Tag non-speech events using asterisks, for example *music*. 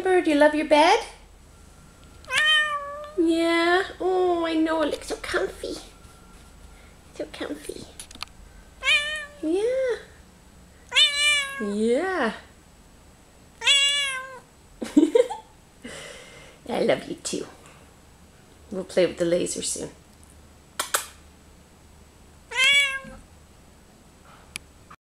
Amber, do you love your bed? Yeah. Oh, I know. It looks so comfy. So comfy. Yeah. Yeah. *laughs* I love you too. We'll play with the laser soon.